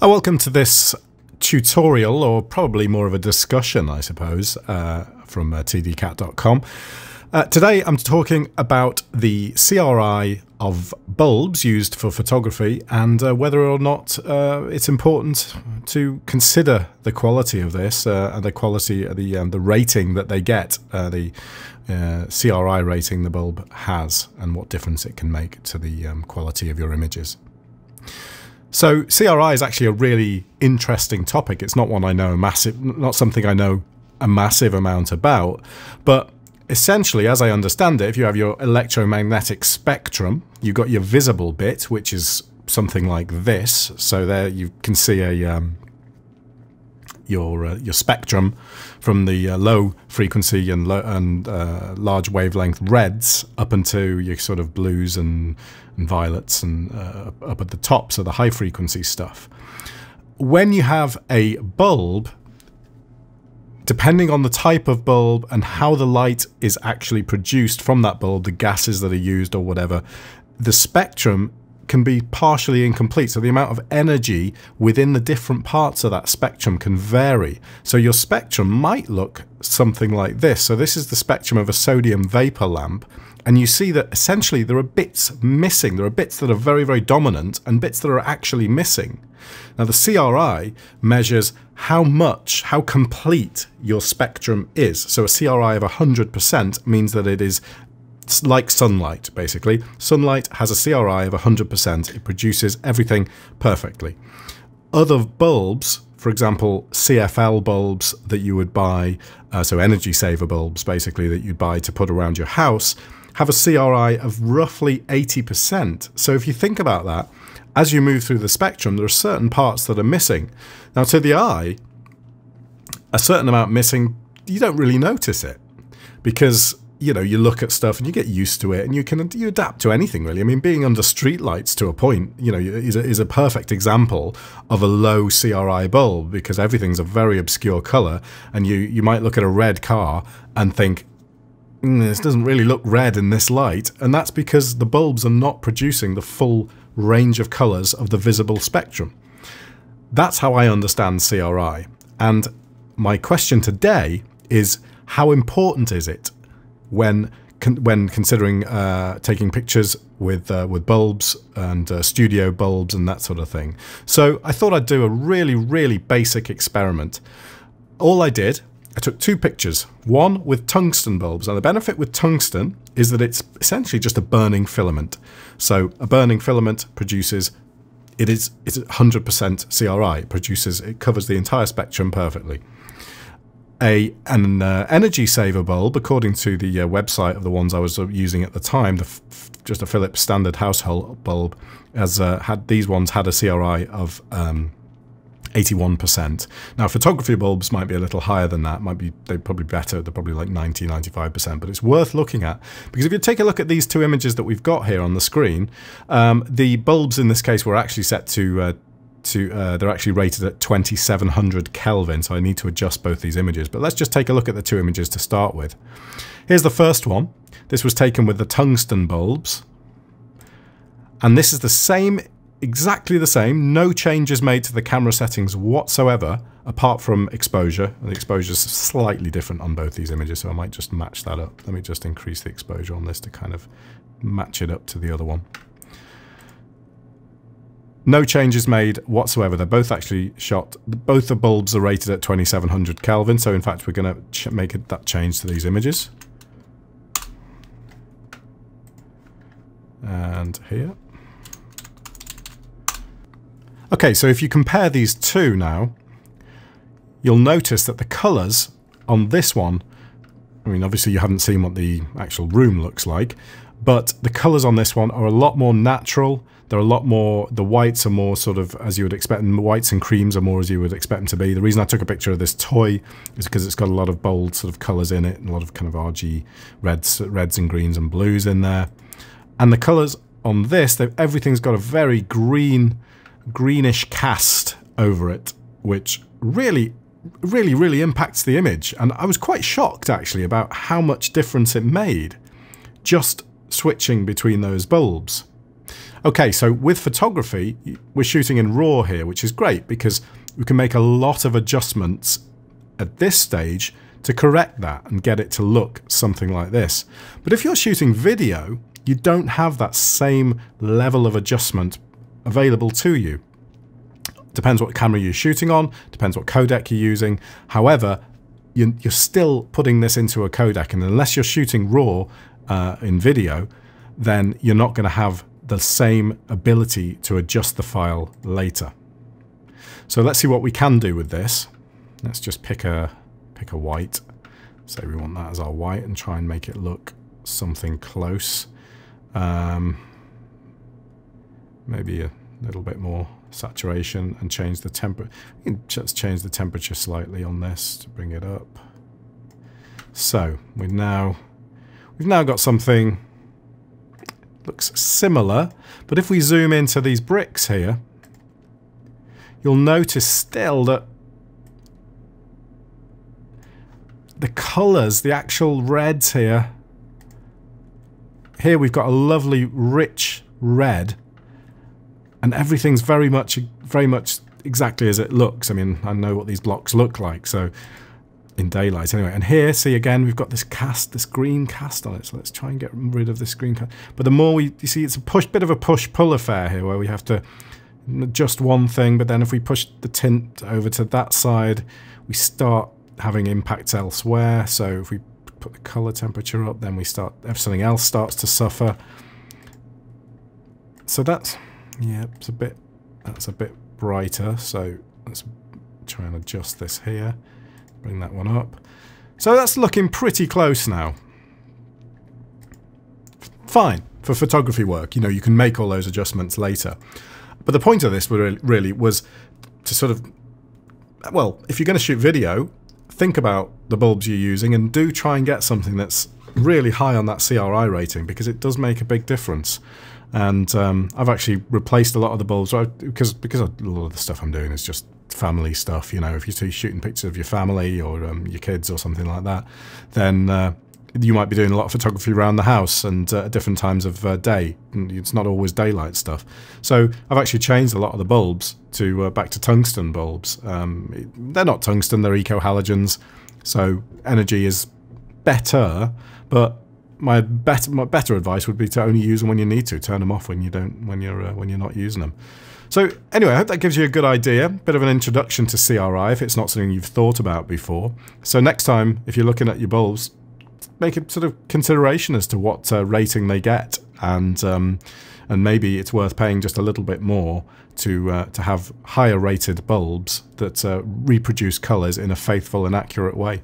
Oh, welcome to this tutorial, or probably more of a discussion, I suppose, uh, from uh, tdcat.com. Uh, today I'm talking about the CRI of bulbs used for photography and uh, whether or not uh, it's important to consider the quality of this uh, and the quality, the um, the rating that they get, uh, the uh, CRI rating the bulb has, and what difference it can make to the um, quality of your images. So CRI is actually a really interesting topic. It's not one I know a massive, not something I know a massive amount about, but essentially, as I understand it, if you have your electromagnetic spectrum, you've got your visible bit, which is something like this. So there you can see a um, your uh, your spectrum from the uh, low frequency and and uh, large wavelength reds up into your sort of blues and, and violets and uh, up at the top, so the high frequency stuff. When you have a bulb, depending on the type of bulb and how the light is actually produced from that bulb, the gases that are used or whatever, the spectrum can be partially incomplete. So the amount of energy within the different parts of that spectrum can vary. So your spectrum might look something like this. So this is the spectrum of a sodium vapor lamp. And you see that essentially there are bits missing. There are bits that are very, very dominant and bits that are actually missing. Now the CRI measures how much, how complete your spectrum is. So a CRI of 100% means that it is it's like sunlight, basically. Sunlight has a CRI of 100%. It produces everything perfectly. Other bulbs, for example, CFL bulbs that you would buy, uh, so energy saver bulbs, basically, that you'd buy to put around your house, have a CRI of roughly 80%. So if you think about that, as you move through the spectrum, there are certain parts that are missing. Now, to the eye, a certain amount missing, you don't really notice it because you know, you look at stuff and you get used to it and you can you adapt to anything really. I mean, being under streetlights to a point, you know, is a, is a perfect example of a low CRI bulb because everything's a very obscure color and you, you might look at a red car and think, mm, this doesn't really look red in this light. And that's because the bulbs are not producing the full range of colors of the visible spectrum. That's how I understand CRI. And my question today is, how important is it when con when considering uh, taking pictures with uh, with bulbs and uh, studio bulbs and that sort of thing. So I thought I'd do a really really basic experiment. All I did, I took two pictures, one with tungsten bulbs. Now the benefit with tungsten is that it's essentially just a burning filament. So a burning filament produces it is it's 100% CRI. It produces it covers the entire spectrum perfectly a an uh, energy saver bulb, according to the uh, website of the ones I was uh, using at the time, the just a Philips standard household bulb, has uh, had these ones had a CRI of um, 81%. Now photography bulbs might be a little higher than that, might be they're probably better, they're probably like 90, 95%, but it's worth looking at because if you take a look at these two images that we've got here on the screen, um, the bulbs in this case were actually set to uh, to uh, they're actually rated at 2700 Kelvin, so I need to adjust both these images. But let's just take a look at the two images to start with. Here's the first one. This was taken with the tungsten bulbs. And this is the same, exactly the same, no changes made to the camera settings whatsoever, apart from exposure. And The exposure is slightly different on both these images, so I might just match that up. Let me just increase the exposure on this to kind of match it up to the other one. No changes made whatsoever. They're both actually shot. Both the bulbs are rated at 2700 Kelvin, so in fact we're going to make that change to these images. And here. Okay, so if you compare these two now, you'll notice that the colours on this one, I mean obviously you haven't seen what the actual room looks like, but the colours on this one are a lot more natural they're a lot more, the whites are more sort of as you would expect, and whites and creams are more as you would expect them to be. The reason I took a picture of this toy is because it's got a lot of bold sort of colours in it, and a lot of kind of RG reds, reds and greens and blues in there. And the colours on this, everything's got a very green, greenish cast over it, which really really, really impacts the image. And I was quite shocked actually about how much difference it made just switching between those bulbs. Okay, so with photography, we're shooting in RAW here, which is great because we can make a lot of adjustments at this stage to correct that and get it to look something like this. But if you're shooting video, you don't have that same level of adjustment available to you. Depends what camera you're shooting on, depends what codec you're using. However, you're still putting this into a codec, and unless you're shooting RAW uh, in video, then you're not going to have the same ability to adjust the file later. So let's see what we can do with this. Let's just pick a pick a white. Say we want that as our white and try and make it look something close. Um, maybe a little bit more saturation and change the temperature. Just change the temperature slightly on this to bring it up. So we now we've now got something looks similar, but if we zoom into these bricks here, you'll notice still that the colours, the actual reds here, here we've got a lovely rich red and everything's very much very much exactly as it looks. I mean, I know what these blocks look like, so in daylight anyway. And here, see again, we've got this cast, this green cast on it. So let's try and get rid of this green cast. But the more we, you see, it's a push, bit of a push-pull affair here, where we have to just one thing, but then if we push the tint over to that side, we start having impacts elsewhere. So if we put the color temperature up, then we start, everything else starts to suffer. So that's yeah, it's a bit, that's a bit brighter. So let's try and adjust this here. Bring that one up. So that's looking pretty close now. Fine for photography work. You know, you can make all those adjustments later. But the point of this really was to sort of, well, if you're going to shoot video, think about the bulbs you're using and do try and get something that's really high on that CRI rating because it does make a big difference and um, I've actually replaced a lot of the bulbs because because a lot of the stuff I'm doing is just family stuff. You know, if you're shooting pictures of your family or um, your kids or something like that, then uh, you might be doing a lot of photography around the house and uh, at different times of uh, day. It's not always daylight stuff. So I've actually changed a lot of the bulbs to uh, back to tungsten bulbs. Um, they're not tungsten; they're eco halogens, so energy is better, but my better my better advice would be to only use them when you need to. Turn them off when you don't when you're uh, when you're not using them. So anyway, I hope that gives you a good idea, a bit of an introduction to CRI if it's not something you've thought about before. So next time, if you're looking at your bulbs, make a sort of consideration as to what uh, rating they get, and um, and maybe it's worth paying just a little bit more to uh, to have higher rated bulbs that uh, reproduce colours in a faithful and accurate way.